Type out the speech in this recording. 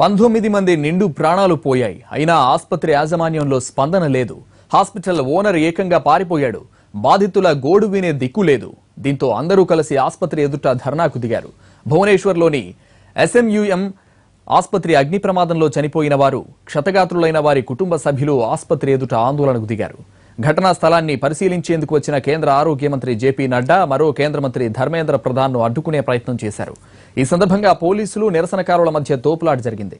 పంతొమ్మిది మంది నిండు ప్రాణాలు పోయాయి. అయినా ఆసుపత్రి యాజమాన్యంలో స్పందన లేదు. హాస్పిటల్ ఓనర్ ఏకంగా పారిపోయాడు. బాధితుల గోడు వినే దిక్కు లేదు. దీంతో అందరూ కలిసి ఆసుపత్రి ఎదుట ధర్నాకు దిగారు. భువనేశ్వర్లోని ఎస్ఎంయుఎం ఆసుపత్రి అగ్ని ప్రమాదంలో చనిపోయిన వారు క్షతగాత్రులైన వారి కుటుంబ సభ్యులు ఆసుపత్రి ఎదుట ఆందోళనకు దిగారు. ఘటనా స్థలాన్ని పరిశీలించేందుకు వచ్చిన కేంద్ర ఆరోగ్య మంత్రి జేపీ నడ్డా మరో కేంద్ర మంత్రి ధర్మేంద్ర ప్రధాన్ను అడ్డుకునే ప్రయత్నం చేశారు. ఈ సందర్భంగా పోలీసులు నిరసనకారుల మధ్య తోపులాట జరిగింది.